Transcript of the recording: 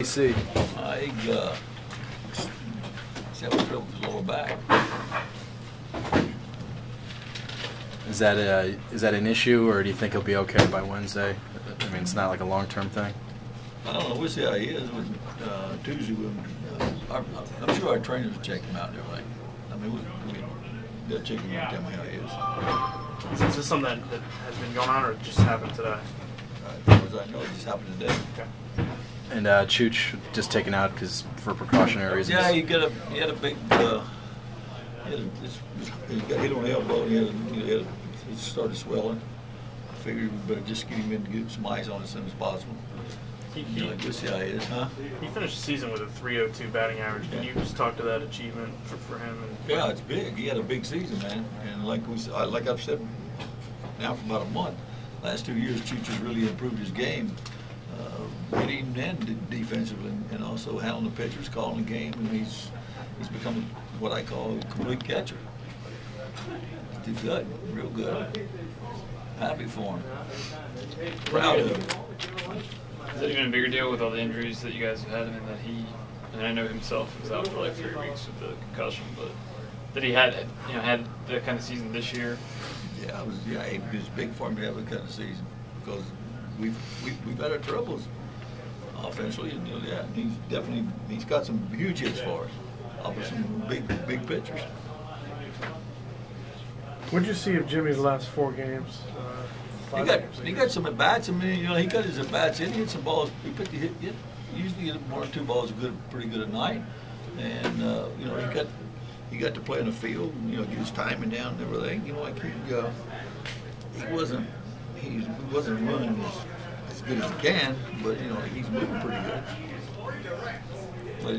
AC. I, uh, he's having trouble with his lower back. Is that a, is that an issue, or do you think he'll be okay by Wednesday? I mean, it's not like a long-term thing. I don't know, we'll see how he is with, uh, Tuesday with, uh, I'm, I'm sure our trainers will check him out and everything. I mean, we, we, they'll check him out, and tell me how he is. Is this something that, that has been going on or just happened today? Uh, As far as I know, it just happened today. Okay. And uh, Chooch just taken out because for precautionary reasons. Yeah, he got a, he had a big, uh, he had a, this, he got hit on the elbow, and he had, a, he had, a, he started swelling. I figured we better just get him in to get some eyes on it as soon as possible. He, You know, he, we'll see he is, huh? he finished the season with a 302 batting average. Can you just talk to that achievement for, for him? And Yeah, it's big. He had a big season, man. And like we, like I've said now for about a month, last two years, Cheech has really improved his game, uh, hitting and defensively, and also handling the pitchers, calling the game, and he's he's become what I call a complete catcher. He's good, real good. Happy for him. Proud of him. Is that even a bigger deal with all the injuries that you guys have had? I mean, that he, and I know himself was out for like three weeks with the concussion, but that he had, you know, had that kind of season this year. Yeah, it was, yeah, it was big for him to have a kind of season because we've, we've, we've had our troubles offensively. And, you know, yeah, he's definitely, he's got some huge hits for us off of some big, big pitchers. What'd you see of Jimmy's last four games? Uh, He got, games, he got some at bats. I mean, you know, he got his at bats in. He hit some balls. He put the hit, hit usually hit one or two balls good, pretty good at night. And, uh, you know, he got, he got to play in the field, and, you know, get his timing down and everything. You know, like he, uh, he wasn't, he wasn't running as, as good as he can, but you know he's moving pretty good. But